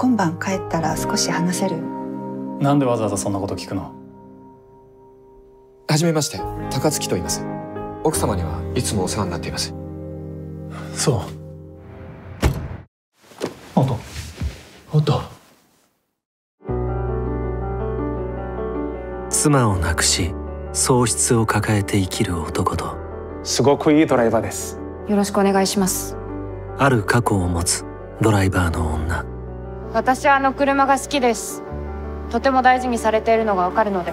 今晩帰ったら少し話せる？なんでわざわざそんなこと聞くの？はじめまして高槻と言います。奥様にはいつもお世話になっています。そう。おっと。おっと。妻を亡くし喪失を抱えて生きる男と。すごくいいドライバーです。よろしくお願いします。ある過去を持つドライバーの女私はあの車が好きです。とても大事にされているのがわかるので。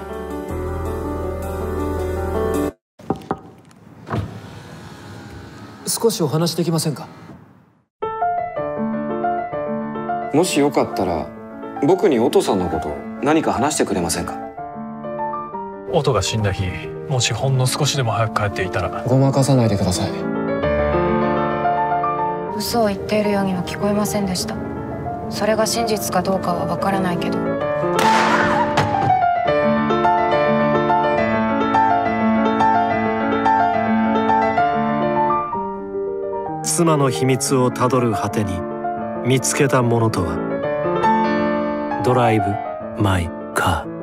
少しお話できませんか？もしよかったら僕にお父さんのこと何か話してくれませんか？音が死んだ日もしほんの少しでも早く帰っていたら。ごまかさないでください。嘘を言っているようには聞こえませんでしたそれが真実かどうかは分からないけど。妻の秘密をたどる果てに見つけたものとは。ドライブ・マイ・カー。